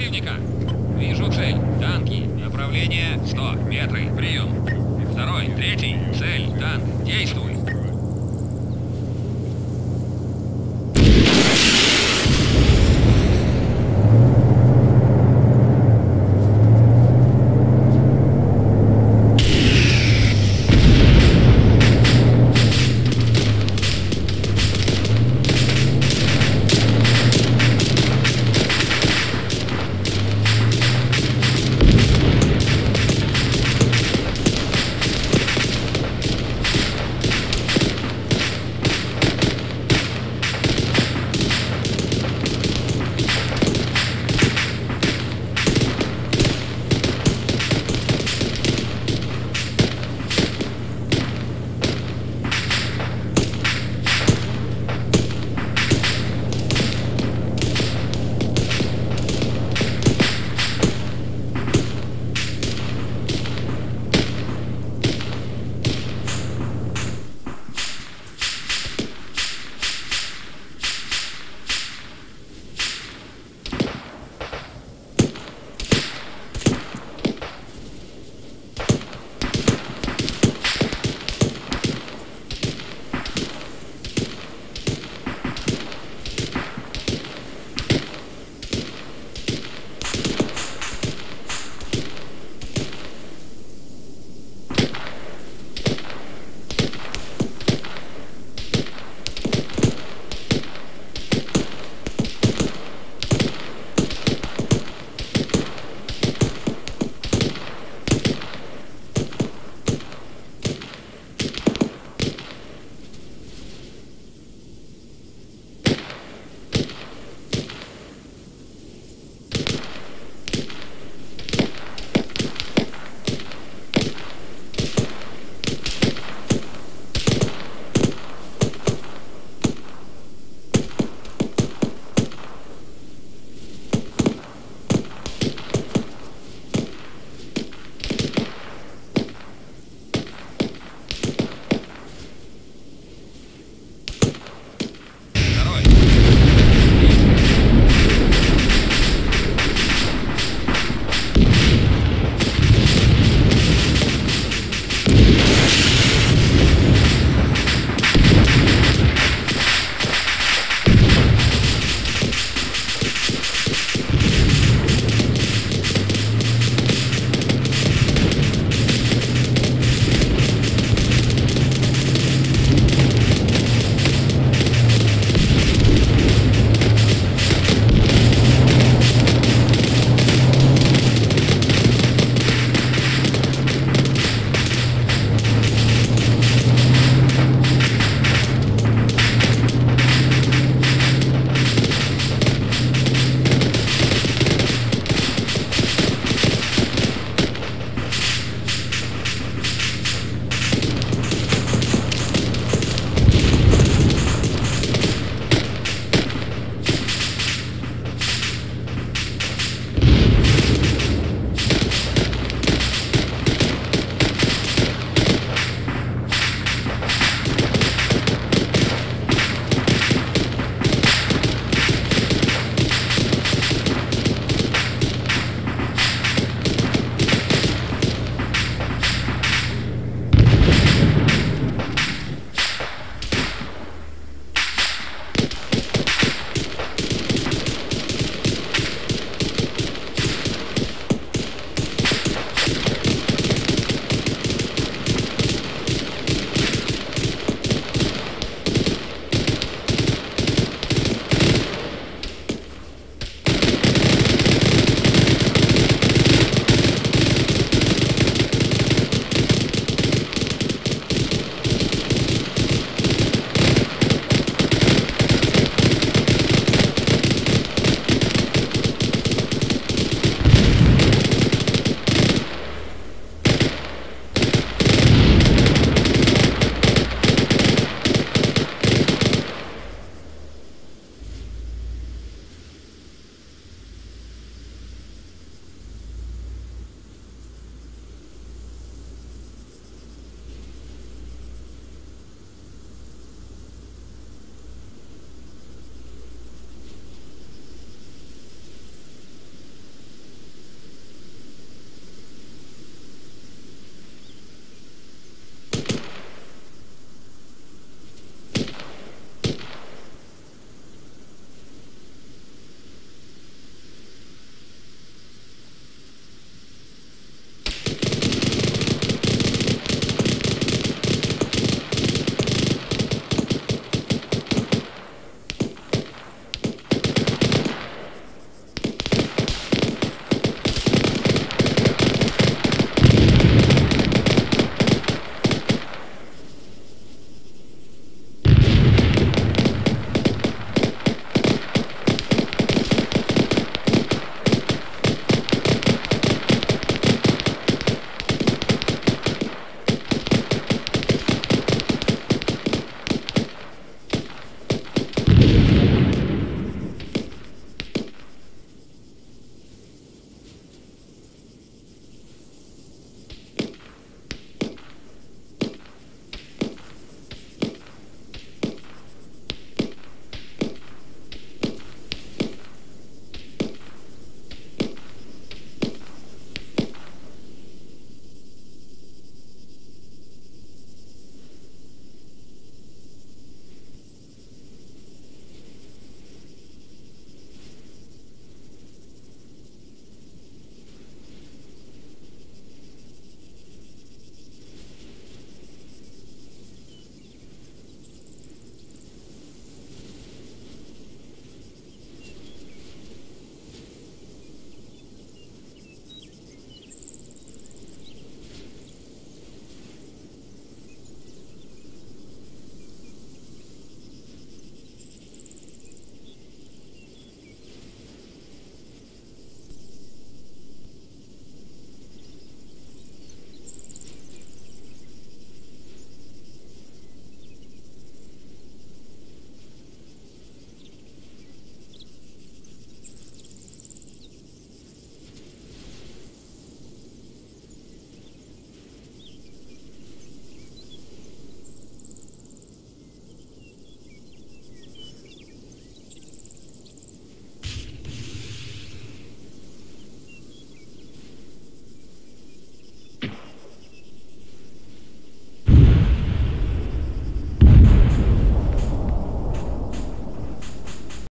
Противника. Вижу цель. Танки. Направление 100 метры. Прием. Второй, третий. Цель. Танк. Действуй.